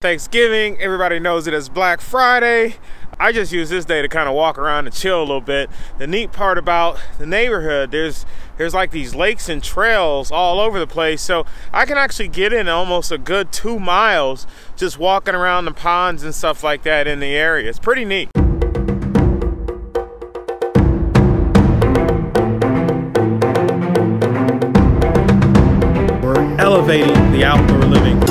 Thanksgiving, everybody knows it as Black Friday. I just use this day to kind of walk around and chill a little bit. The neat part about the neighborhood, there's there's like these lakes and trails all over the place. So I can actually get in almost a good two miles just walking around the ponds and stuff like that in the area. It's pretty neat. We're elevating the outdoor living.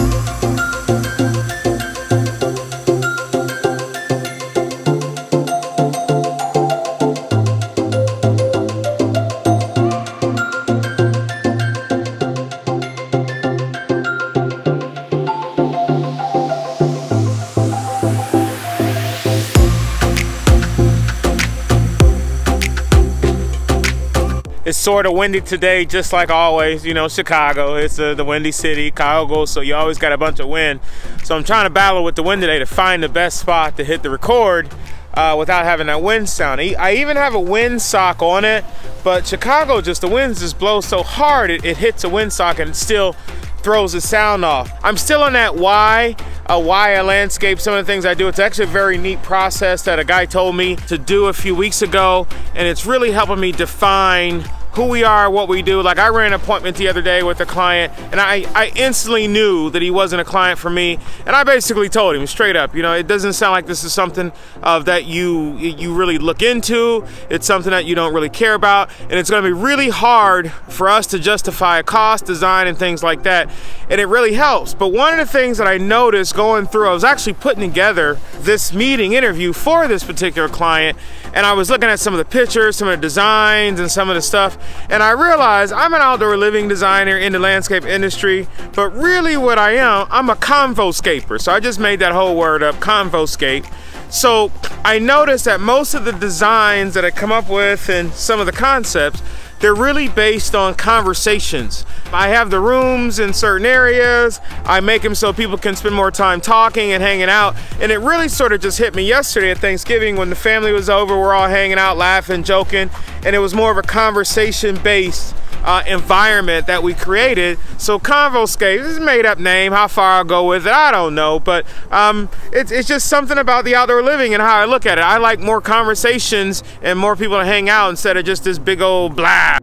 It's sort of windy today, just like always. You know, Chicago, it's uh, the windy city, Chicago, so you always got a bunch of wind. So I'm trying to battle with the wind today to find the best spot to hit the record uh, without having that wind sound. I even have a wind sock on it, but Chicago, just the winds just blow so hard, it, it hits a wind sock and still throws the sound off. I'm still on that why, uh, why a landscape, some of the things I do. It's actually a very neat process that a guy told me to do a few weeks ago, and it's really helping me define who we are, what we do. Like I ran an appointment the other day with a client and I, I instantly knew that he wasn't a client for me. And I basically told him straight up, you know, it doesn't sound like this is something of that you you really look into. It's something that you don't really care about. And it's gonna be really hard for us to justify a cost, design, and things like that. And it really helps. But one of the things that I noticed going through, I was actually putting together this meeting interview for this particular client. And I was looking at some of the pictures, some of the designs, and some of the stuff and I realized I'm an outdoor living designer in the landscape industry, but really what I am, I'm a convoscaper. So I just made that whole word up, convoscape. So I noticed that most of the designs that I come up with and some of the concepts, they're really based on conversations. I have the rooms in certain areas. I make them so people can spend more time talking and hanging out. And it really sort of just hit me yesterday at Thanksgiving when the family was over. We're all hanging out, laughing, joking. And it was more of a conversation based uh, environment that we created. So Convoscape is a made up name. How far I'll go with it, I don't know. But um, it's, it's just something about the outdoor living and how I look at it. I like more conversations and more people to hang out instead of just this big old blah.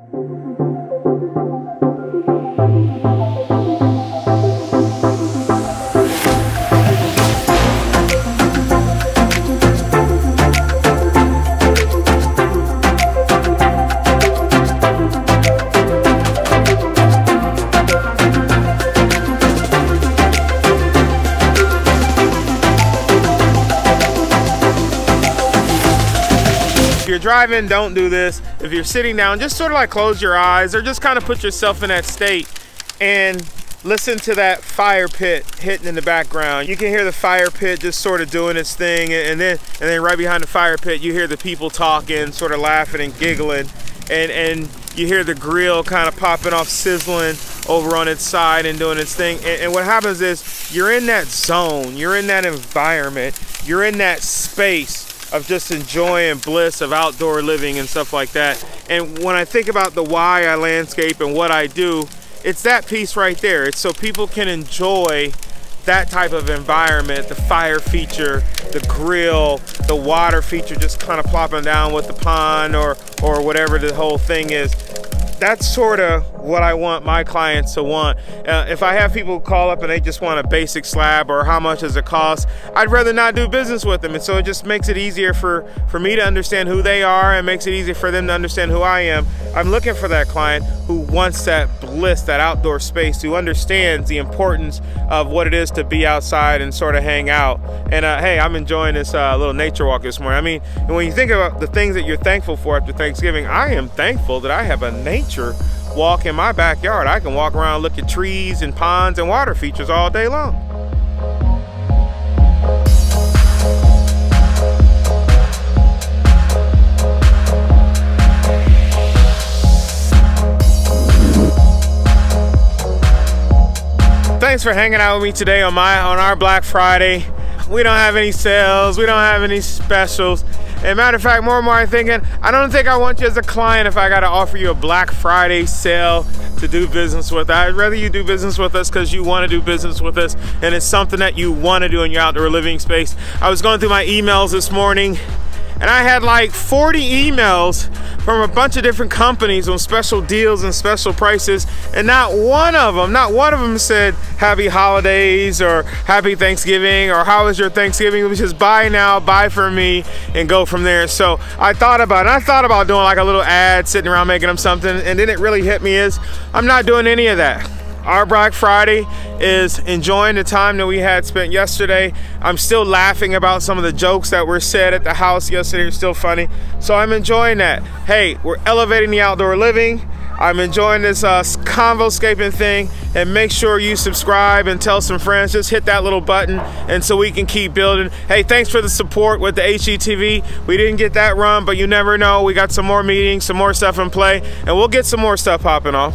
Driving, don't do this. If you're sitting down, just sort of like close your eyes or just kind of put yourself in that state and listen to that fire pit hitting in the background. You can hear the fire pit just sort of doing its thing and then and then right behind the fire pit you hear the people talking, sort of laughing and giggling and and you hear the grill kind of popping off sizzling over on its side and doing its thing. And, and what happens is you're in that zone, you're in that environment, you're in that space of just enjoying bliss of outdoor living and stuff like that. And when I think about the why I landscape and what I do, it's that piece right there. It's so people can enjoy that type of environment, the fire feature, the grill, the water feature just kind of plopping down with the pond or or whatever the whole thing is that's sort of what I want my clients to want. Uh, if I have people call up and they just want a basic slab or how much does it cost, I'd rather not do business with them. And so it just makes it easier for, for me to understand who they are and makes it easier for them to understand who I am. I'm looking for that client who wants that bliss, that outdoor space, who understands the importance of what it is to be outside and sort of hang out. And uh, hey, I'm enjoying this uh, little nature walk this morning. I mean, when you think about the things that you're thankful for after Thanksgiving, I am thankful that I have a nature walk in my backyard. I can walk around, look at trees and ponds and water features all day long. Thanks for hanging out with me today on my on our Black Friday. we don't have any sales, we don't have any specials. And matter of fact, more and more I'm thinking, I don't think I want you as a client if I gotta offer you a Black Friday sale to do business with. I'd rather you do business with us because you wanna do business with us and it's something that you wanna do in your outdoor living space. I was going through my emails this morning and I had like 40 emails from a bunch of different companies on special deals and special prices and not one of them not one of them said happy holidays or happy thanksgiving or how was your thanksgiving? It was just buy now buy for me and go from there. So i thought about it i thought about doing like a little ad sitting around making them something and then it really hit me is i'm not doing any of that. Our Black Friday is enjoying the time that we had spent yesterday. I'm still laughing about some of the jokes that were said at the house yesterday. It's still funny. So I'm enjoying that. Hey, we're elevating the outdoor living. I'm enjoying this uh, convoscaping thing and make sure you subscribe and tell some friends. Just hit that little button and so we can keep building. Hey, thanks for the support with the HGTV. We didn't get that run, but you never know. We got some more meetings, some more stuff in play, and we'll get some more stuff popping off.